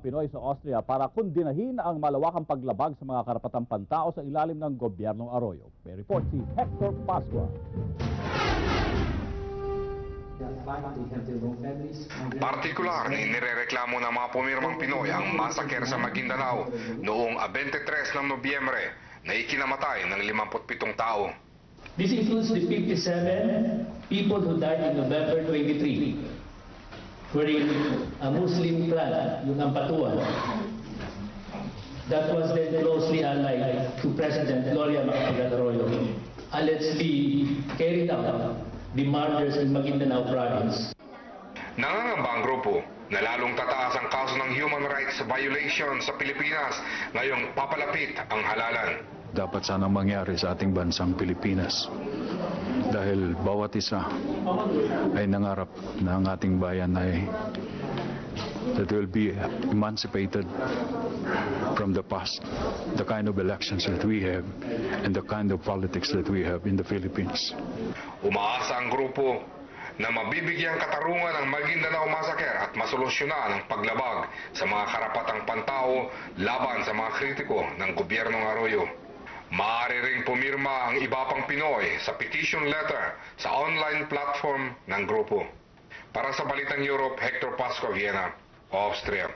Pinoy sa Austria para kundinahin ang malawakang paglabag sa mga karapatang pantao sa ilalim ng gobyernong Arroyo. May report si Hector Pascua. Partikular ni nirereklamo ng mga pumirmang Pinoy ang masaker sa Maguindanao noong 23 ng Nobyembre na ikinamatay ng 57 tao. This includes the 57 people who died in November 23, wherein a Muslim clan, yung Ampatuan, that was then closely allied to President Gloria Macapagal Arroyo, allegedly carried out the murders in Maguindanao province. Nangangamba ang grupo na lalong tataas ang kaso ng human rights violation sa Pilipinas ngayong papalapit ang halalan. dapat sanang mangyari sa ating bansang Pilipinas. Dahil bawat isa ay nangarap na ang ating bayan ay that will be emancipated from the past, the kind of elections that we have and the kind of politics that we have in the Philippines. Umaasa ang grupo na mabibigyang katarungan ang Maguindanao Massacre at masolusyonan ang paglabag sa mga karapatang pantao laban sa mga kritiko ng gobyernong Arroyo. Maaari ring pumirma ang iba pang Pinoy sa petition letter sa online platform ng grupo. Para sa Balitang Europe, Hector Pasco, Vienna, Austria.